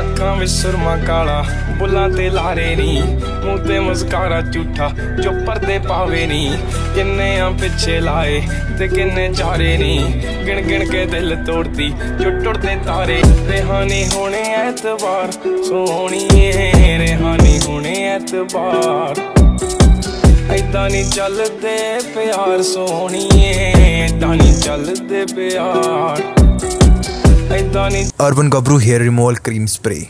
ਅੱਖਾਂ ਵਿੱਚ ਸੁਰਮਾ ਕਾਲਾ, ਬੁੱਲਾਂ ਤੇ ਲਾਰੇ ਨੀ, ਮੂੰਹ ਤੇ ਮੁਸਕਾਰਾ ਝੂਠਾ, ਜੋ ਪਰਦੇ ਪਾਵੇ ਨੀ। ਕਿੰਨੇ ਆ ਪਿੱਛੇ ਲਾਏ ਤੇ ਕਿੰਨੇ ਚਾਰੇ ਨੀ। ਗਿਣ ਗਿਣ ਕੇ ਦਿਲ ਤੋੜਦੀ ਜੋ ਟੁੱਟਦੇ ਤਾਰੇ। ਰਹਿਾਨੀ ਹੋਣੇ ਐਤਵਾਰ, ਸੋਹਣੀਏ ਰਹਿਾਨੀ ਹੋਣੇ ਐਤਵਾਰ। ਐਦਾਂ ਨਹੀਂ ਚੱਲਦੇ ਪਿਆਰ, ਸੋਹਣੀਏ ਐਦਾਂ ਨਹੀਂ ਚੱਲਦੇ ਪਿਆਰ। तो urban Gabru hair removal cream spray.